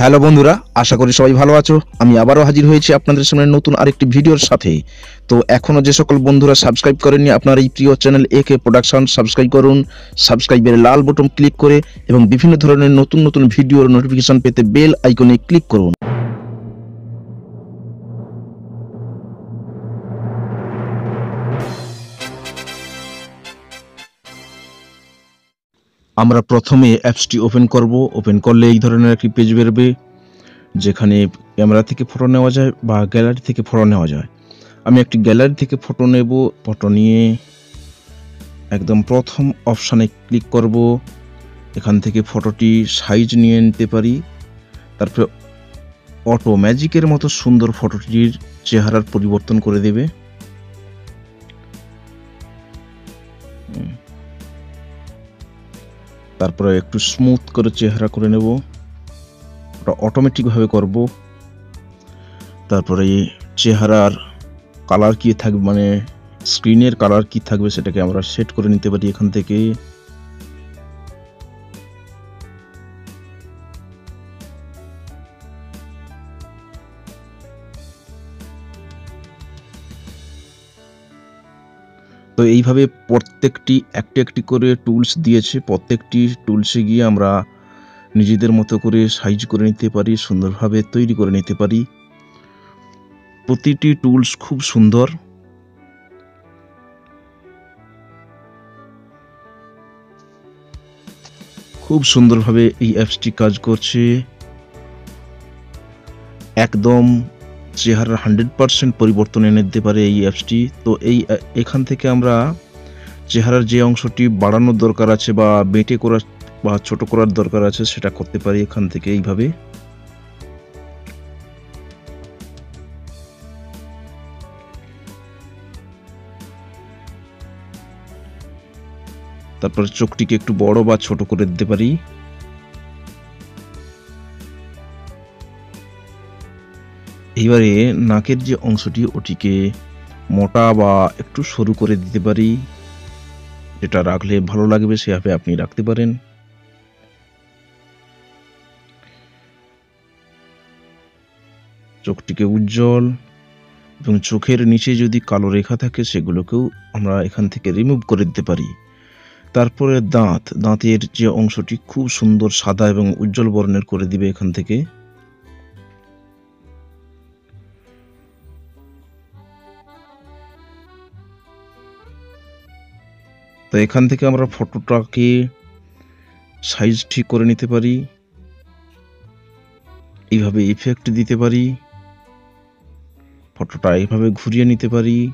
Hello বন্ধুরা, আশা করি সবাই ভালো আছো। আমি আবারও হাজির হয়েছি আপনাদের সামনে নতুন আরেকটি ভিডিওর সাথে। তো এখনও যে সকল বন্ধুরা সাবস্ক্রাইব করেননি, আপনার এই প্রিয় channel A K production subscribe করুন সাবস্ক্রাইবের লাল বটন ক্লিক করে, এবং বিভিন্ন ধরনের নতুন নতুন ভিডিওর নোটিফিকেশন পেতে বেল আইকনে ক্লিক করুন। আমরা প্রথমে অ্যাপসটি ওপেন করব। ওপেন করলে এই ধরনের একটি পেজ বেরোবে, যেখানে ক্যামেরা থেকে ফটো নেওয়া যায় বা গ্যালারি থেকে ফটো নেওয়া যায়। আমি একটি গ্যালারি থেকে ফটো নেব ফটো নিয়ে একদম প্রথম অপশানে ক্লিক করব। এখান থেকে ফটোটি সাইজ নিয়ে নিতে পারি। তারপরে অটো ম্যাজিকের মতো সুন্দর ফটোটির চেহারার পরিবর্তন করে দেবে। তারপরে একটু স্মুথ করে চেহারা করে নেব। ওটা অটোমেটিকভাবে করব। তারপরে চেহারার কালার কী থাকবে মানে স্ক্রিনের কালার কী থাকবে সেটাকে আমরা সেট করে নিতে পারি এখান থেকে। তো এইভাবে প্রত্যেকটি, একটি একটি করে টুলস দিয়েছে। প্রত্যেকটি টুলসে গিয়ে আমরা নিজেদের মতো করে সাইজ করে নিতে পারি, সুন্দরভাবে তৈরি করে নিতে পারি। প্রতিটি টুলস খুব সুন্দর। খুব সুন্দরভাবে এই অ্যাপসটি কাজ করছে। একদম চেহারার হান্ড্রেড পারসেন্ট পরিবর্তন এনে দিতে পারে এই অ্যাপসটি। তো এই এখান থেকে আমরা চেহারার যে অংশটি বাড়ানোর দরকার আছে বা বেঁটে করার বা ছোট করার দরকার আছে সেটা করতে পারি এখান থেকে এইভাবে। তারপর চোখটিকে একটু বড় বা ছোট করে দিতে পারি। এইবারে নাকের যে অংশটি, ওটিকে মোটা বা একটু সরু করে দিতে পারি। যেটা রাখলে ভালো লাগবে সেভাবে আপনি রাখতে পারেন। চোখটিকে উজ্জ্বল এবং চোখের নিচে যদি কালো রেখা থাকে, সেগুলোকেও আমরা এখান থেকে রিমুভ করে দিতে পারি। তারপরে দাঁত, দাঁতের যে অংশটি খুব সুন্দর সাদা এবং উজ্জ্বল বর্ণের করে দিবে এখান থেকে। তো এখান থেকে আমরা ফটোটাকে সাইজ ঠিক করে নিতে পারি। এইভাবে ইফেক্ট দিতে পারি। ফটোটা এইভাবে ঘুরিয়ে নিতে পারি।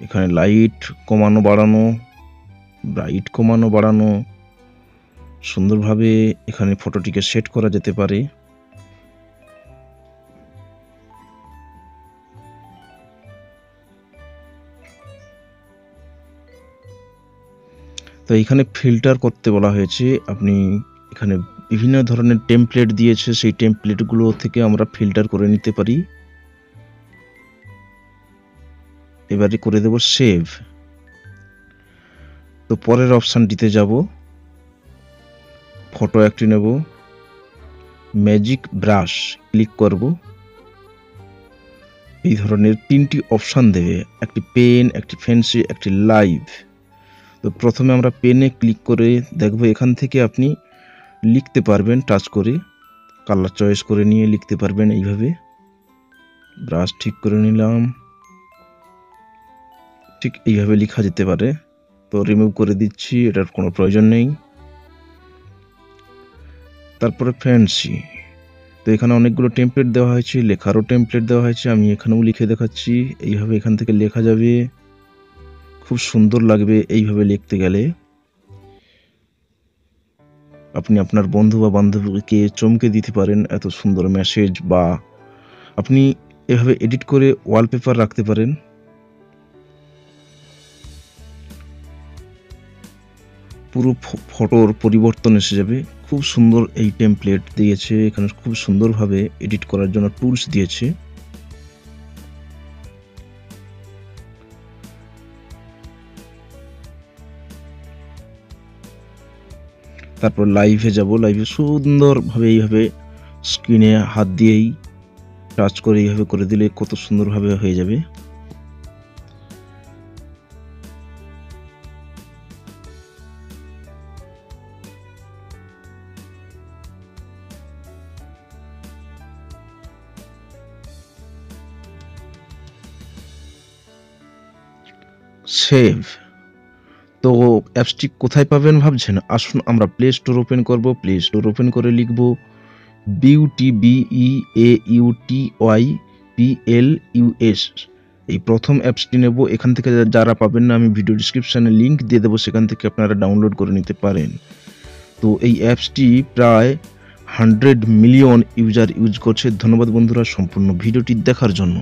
এখানে লাইট কমানো, বাড়ানো ব্রাইট কমানো, বাড়ানো। সুন্দরভাবে এখানে ফটোটিকে সেট করা যেতে পারে। তো এখানে ফিল্টার করতে বলা হয়েছে, আপনি এখানে বিভিন্ন ধরনের টেমপ্লেট দিয়েছে, সেই টেমপ্লেটগুলো থেকে আমরা ফিল্টার করে নিতে পারি। এবারে করে দেব সেভ তো পরের অপশানটিতে যাব। ফটো একটি নেব। ম্যাজিক ব্রাশ ক্লিক করব। এই ধরনের তিনটি অপশান দেবে, একটি পেন একটি ফেন্সি একটি লাইভ তো প্রথমে আমরা পেনে ক্লিক করে দেখব, এখান থেকে আপনি লিখতে পারবেন টাচ করে কালার চয়েস করে নিয়ে লিখতে পারবেন এইভাবে। ব্রাশ ঠিক করে নিলাম। ঠিক এইভাবে লেখা যেতে পারে। তো রিমুভ করে দিচ্ছি, এটার কোনো প্রয়োজন নেই। তারপরে ফ্যান্সি তো এখানে অনেকগুলো টেমপ্লেট দেওয়া হয়েছে, লেখারও টেমপ্লেট দেওয়া হয়েছে, আমি এখানেও লিখে দেখাচ্ছি। এইভাবে এখান থেকে লেখা যাবে। খুব সুন্দর লাগবে এইভাবে লিখতে গেলে। আপনি আপনার বন্ধু বা বান্ধবীকে চমকে দিতে পারেন এত সুন্দর মেসেজ বা আপনি এভাবে এডিট করে ওয়ালপেপার রাখতে পারেন। পুরো ফটোর পরিবর্তন এসে যাবে। খুব সুন্দর এই টেমপ্লেট দিয়েছে। এখানে খুব সুন্দরভাবে এডিট করার জন্য টুলস দিয়েছে। তারপর লাইভে যাব। লাইভে সুন্দরভাবে এইভাবে স্ক্রিনে হাত দিয়েই টাচ করে এইভাবে করে দিলে কত সুন্দরভাবে হয়ে যাবে। সেভ তো অ্যাপসটি কোথায় পাবেন ভাবছেন? আসুন আমরা প্লে স্টোর ওপেন করব প্লে স্টোর ওপেন করে লিখব beauty B E A U T Y P L U S এই প্রথম অ্যাপসটি নেব, এখান থেকে যারা পাবেন না, আমি ভিডিও ডিসক্রিপশানে লিঙ্ক দিয়ে দেবো, সেখান থেকে আপনারা ডাউনলোড করে নিতে পারেন। তো এই অ্যাপসটি প্রায় হান্ড্রেড মিলিয়ন ইউজার ইউজ করছে। ধন্যবাদ বন্ধুরা সম্পূর্ণ ভিডিওটি দেখার জন্য।